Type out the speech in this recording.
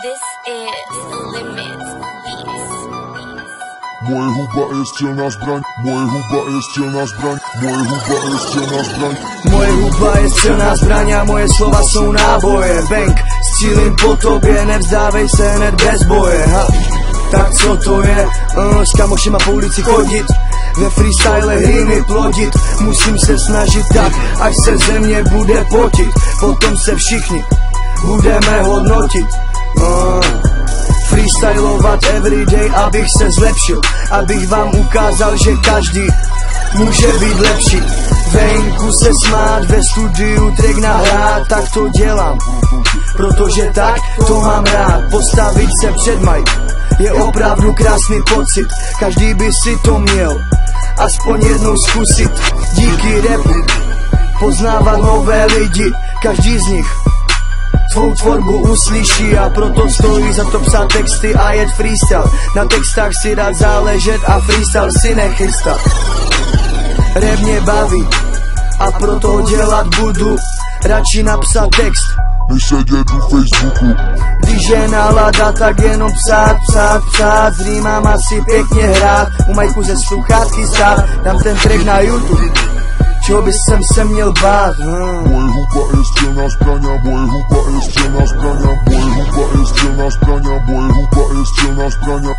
This is Limit. Beats. Moje huba je střelná zbraň, moje huba je střelná zbraň, moje huba je střelná zbraň. Moje huba je silná zbraň a moje slova jsou náboje. Bank, střílím po tobě, nevzdávej se hned bez boje. Ha. Tak co to je, uh, s kamošima po ulici chodit. Ve freestyle hry plodit. Musím se snažit tak, až se země bude potit. Potom se všichni budeme hodnotit uh, Freestylovat everyday, abych se zlepšil Abych vám ukázal, že každý může být lepší. Venku se smát, ve studiu track nahrát, tak to dělám. Protože tak to mám rád, postavit se před Mike je opravdu krásný pocit, každý by si to měl aspoň jednou zkusit. Díky repu poznávat nové lidi Každý z nich svou tvorbu uslyší a proto stojí za to psát texty a jet freestyle. Na textách si rád záležet a freestyle si nechystat. Rap mě baví a proto ho dělat budu. Radši napsat text. Než sedět u Facebooku. Když je nálada, tak jenom psát, psát, psát. S rýmama si pěkně hrát. U majku ze sluchátky stát. Dám ten track na YouTube Čeho by jsem se měl bát hmm. Moje huba je střelná zbraň moje huba je střelná zbraň moje huba je střelná zbraň moje huba je střelná zbraň